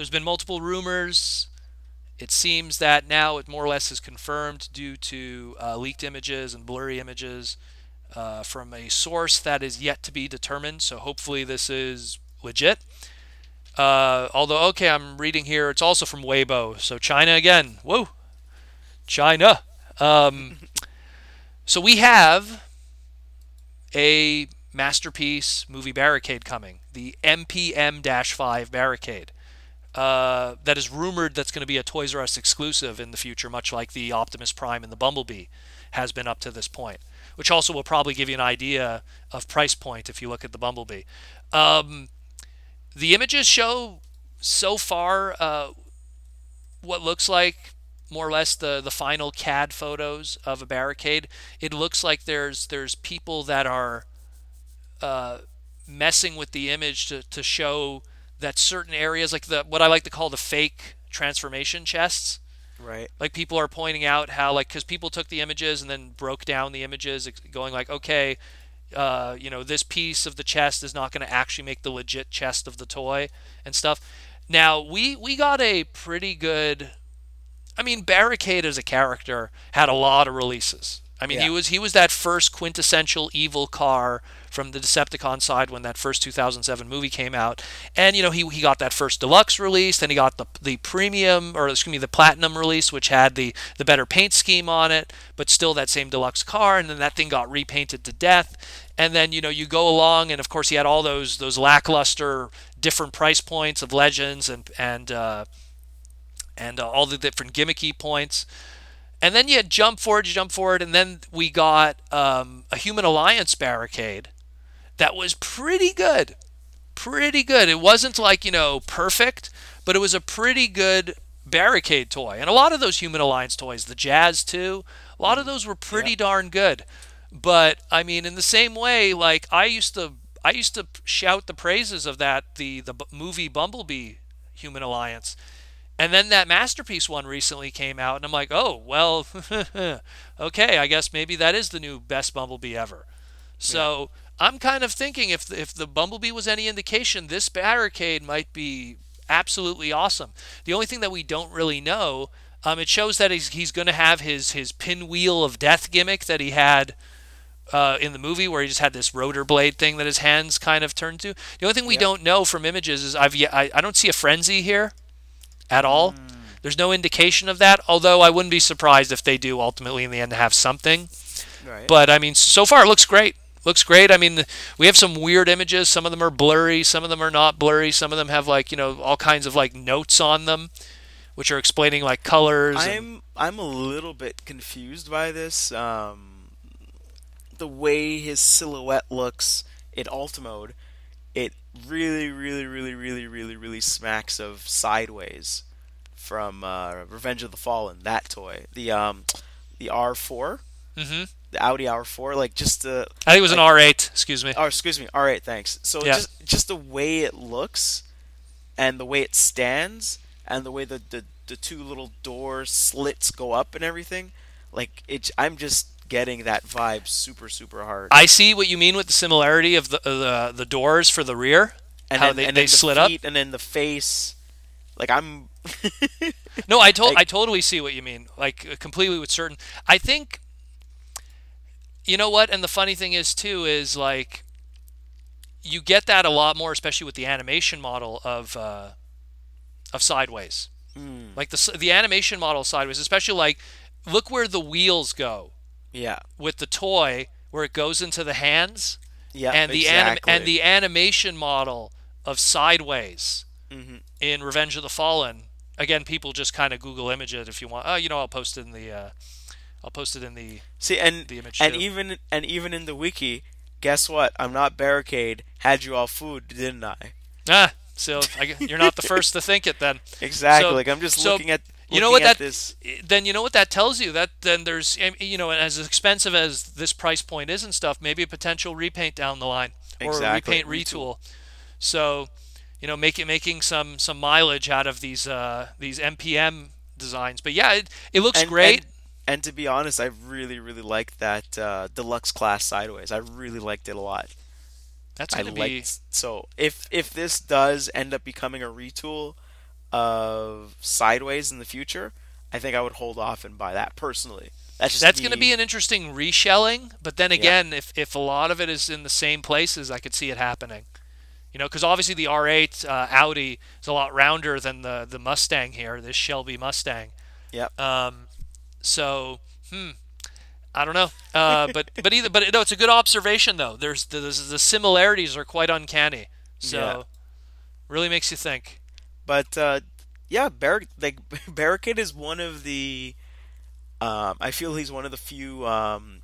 there's been multiple rumors. It seems that now it more or less is confirmed due to uh, leaked images and blurry images uh, from a source that is yet to be determined. So hopefully this is legit. Uh, although, okay, I'm reading here, it's also from Weibo. So China again. Whoa. China. Um, so we have a masterpiece movie barricade coming, the MPM 5 Uh, that is rumored that's going to be a Toys R Us exclusive in the future, much like the Optimus Prime and the Bumblebee has been up to this point, which also will probably give you an idea of price point if you look at the Bumblebee. Um, the images show so far uh, what looks like more or less the the final CAD photos of a barricade. It looks like there's there's people that are uh, messing with the image to, to show that certain areas, like the what I like to call the fake transformation chests. Right. Like people are pointing out how like because people took the images and then broke down the images, going like, okay, uh, you know, this piece of the chest is not going to actually make the legit chest of the toy and stuff. Now we we got a pretty good. I mean, Barricade as a character had a lot of releases. I mean, yeah. he was he was that first quintessential evil car from the Decepticon side when that first 2007 movie came out, and you know he he got that first deluxe release, then he got the the premium or excuse me the platinum release, which had the the better paint scheme on it, but still that same deluxe car, and then that thing got repainted to death, and then you know you go along, and of course he had all those those lackluster different price points of legends and and uh, and uh, all the different gimmicky points. And then you had jump forward, you jump forward, and then we got um, a Human Alliance barricade that was pretty good. Pretty good. It wasn't like, you know, perfect, but it was a pretty good barricade toy. And a lot of those Human Alliance toys, the Jazz too, a lot of those were pretty yeah. darn good. But I mean, in the same way, like I used to, I used to shout the praises of that the the movie Bumblebee Human Alliance and then that masterpiece one recently came out, and I'm like, oh, well, okay, I guess maybe that is the new best Bumblebee ever. So yeah. I'm kind of thinking if if the Bumblebee was any indication, this barricade might be absolutely awesome. The only thing that we don't really know, um, it shows that he's he's going to have his his pinwheel of death gimmick that he had. Uh, in the movie, where he just had this rotor blade thing that his hands kind of turned to. The only thing we yeah. don't know from images is I've I, I don't see a frenzy here at all. Mm. There's no indication of that, although I wouldn't be surprised if they do ultimately in the end have something. Right. But I mean, so far it looks great. Looks great. I mean, we have some weird images. Some of them are blurry. Some of them are not blurry. Some of them have like you know all kinds of like notes on them, which are explaining like colors. I'm. I'm a little bit confused by this. Um, the way his silhouette looks in Alt mode, it really, really, really, really, really, really smacks of Sideways from uh, Revenge of the Fallen. That toy, the um, the R4, mm-hmm. the Audi R4, like just the. I think it was like, an R8. Excuse me. Oh, excuse me. R8. Thanks. So yeah. just just the way it looks, and the way it stands, and the way the the, the two little door slits go up and everything, like it. I'm just getting that vibe super super hard. I see what you mean with the similarity of the the, the doors for the rear, and how then, they, and they the slit feet, up, and then the face. Like I'm. no, I told like, I totally see what you mean. Like uh, completely with certain. I think. You know what? And the funny thing is too is like. You get that a lot more, especially with the animation model of. Uh, of Sideways. Mm. Like the the animation model Sideways, especially like look where the wheels go. Yeah. With the toy where it goes into the hands. Yeah. And the exactly. anim- and the animation model of Sideways mm-hmm. in Revenge of the Fallen. Again, people just kind of Google image it if you want. Oh, you know, I'll post it in the. Uh, I'll post it in the. See, and the image and too. even and even in the wiki, guess what? I'm not barricade. Had you all food, didn't I? Ah, so I, you're not the first to think it then. Exactly. So, like I'm just so, looking at you know what that this. then you know what that tells you? That then there's you know as expensive as this price point is and stuff maybe a potential repaint down the line or exactly. a repaint retool. So you know making making some some mileage out of these uh, these MPM designs. But yeah it, it looks and, great. and, and, to be honest I really really liked that uh, deluxe class sideways. I really liked it a lot. That's gonna I be liked, so if if this does end up becoming a retool of Sideways in the future, I think I would hold off and buy that personally. That's just That's going to be an interesting reshelling, but then again, if if a lot of it is in the same places, I could see it happening. You know, because obviously the R8 uh, Audi is a lot rounder than the the Mustang here, this Shelby Mustang. Yep. Um, so, hmm, I don't know. Uh, but but either but no, it's a good observation though. There's the, the similarities are quite uncanny. So, Yeah. really makes you think. But uh, yeah, like Barricade is one of the. Um, I feel he's one of the few um,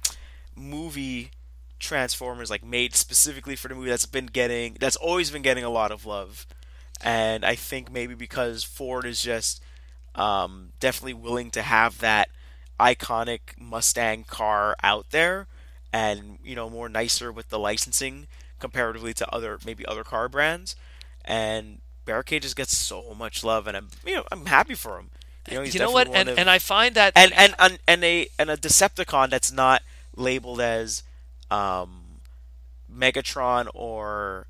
movie Transformers like made specifically for the movie that's been getting that's always been getting a lot of love, and I think maybe because Ford is just um, definitely willing to have that iconic Mustang car out there, and you know more nicer with the licensing comparatively to other maybe other car brands, and Barricade just gets so much love, and I'm you know I'm happy for him. You know, he's you know what? And of- and I find that and and and and a and a Decepticon that's not labeled as um, Megatron or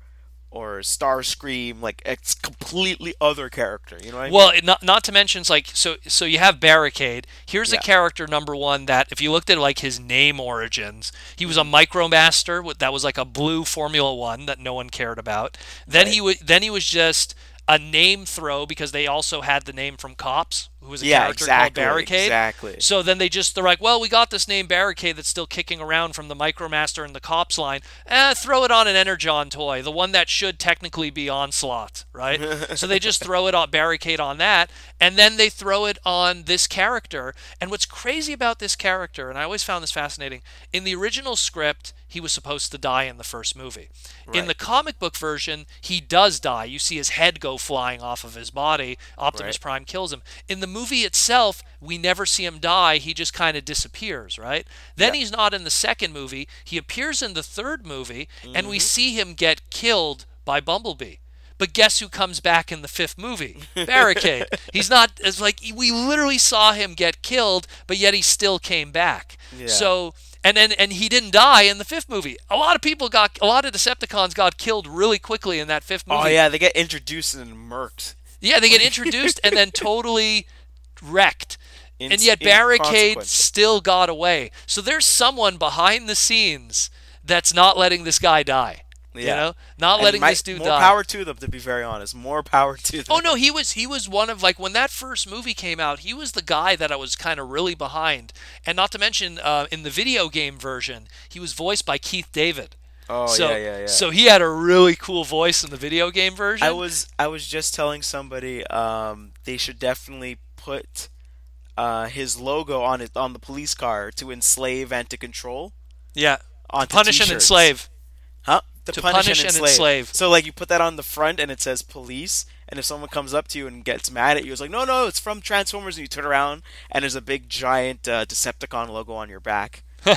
or Starscream, like it's completely other character. You know what I Well, mean? it, not not to mention, it's like so. So you have Barricade. Here's Yeah. a character number one that, if you looked at like his name origins, he was a Mm-hmm. MicroMaster. That was like a blue Formula One that no one cared about. Then he was then he was just a name throw because they also had the name from Cops, who was a Yeah, character exactly, called Barricade. exactly. So then they just they're like, well, we got this name Barricade that's still kicking around from the MicroMaster and the Cops line. Eh, throw it on an Energon toy, the one that should technically be Onslaught, right? so they just throw it on Barricade on that, and then they throw it on this character. And what's crazy about this character, and I always found this fascinating, in the original script, he was supposed to die in the first movie. In the comic book version, he does die. You see his head go flying off of his body. Optimus Right. Prime kills him. In the movie itself, we never see him die. He just kind of disappears, right? Then Yeah. he's not in the second movie. He appears in the third movie, and Mm-hmm. we see him get killed by Bumblebee. But guess who comes back in the fifth movie? Barricade. He's not. It's like we literally saw him get killed, but yet he still came back. Yeah. So and and and he didn't die in the fifth movie. A lot of people got. A lot of Decepticons got killed really quickly in that fifth oh, movie. oh yeah, they get introduced and murked. Yeah, they get introduced and then totally wrecked. In- and yet Barricade still got away. So there's someone behind the scenes that's not letting this guy die. You Yeah. know? Not And letting my- this dude more die. power to them, to be very honest. More power to them. Oh no, he was he was one of like when that first movie came out, he was the guy that I was kind of really behind. And not to mention uh, in the video game version, he was voiced by Keith David. Oh so, yeah, yeah, yeah. So he had a really cool voice in the video game version. I was I was just telling somebody um, they should definitely put uh, his logo on it on the police car to enslave and to control. yeah. On Punish and enslave. Huh? To punish and enslave. So like you put that on the front and it says police, and if someone comes up to you and gets mad at you, it's like no, no, it's from Transformers, and you turn around and there's a big giant uh, Decepticon logo on your back.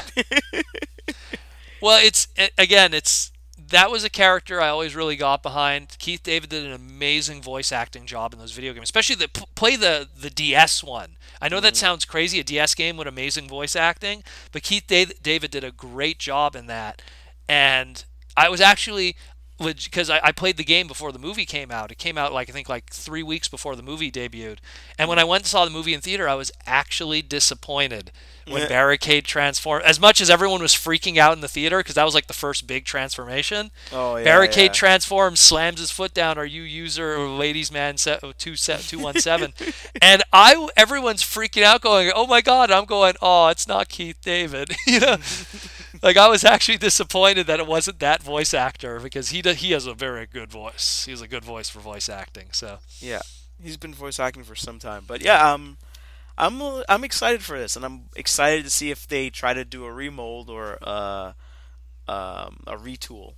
Well, it's again, it's that was a character I always really got behind. Keith David did an amazing voice acting job in those video games, especially the play the the DS one. I know that sounds crazy, a DS game with amazing voice acting, but Keith Da- David did a great job in that. And I was actually because I, I played the game before the movie came out. It came out like I think like three weeks before the movie debuted. And when I went and saw the movie in theater, I was actually disappointed when Yeah. Barricade transformed. As much as everyone was freaking out in the theater because that was like the first big transformation. Oh yeah, Barricade yeah. transforms, slams his foot down. Are you user or ladies man set oh, two set two one seven? And I everyone's freaking out, going, "Oh my god!" I'm going, "Oh, it's not Keith David." you know, like I was actually disappointed that it wasn't that voice actor because he do, he has a very good voice. He has a good voice for voice acting. So Yeah, he's been voice acting for some time, but yeah, um, I'm I'm excited for this, and I'm excited to see if they try to do a remold or uh, um, a retool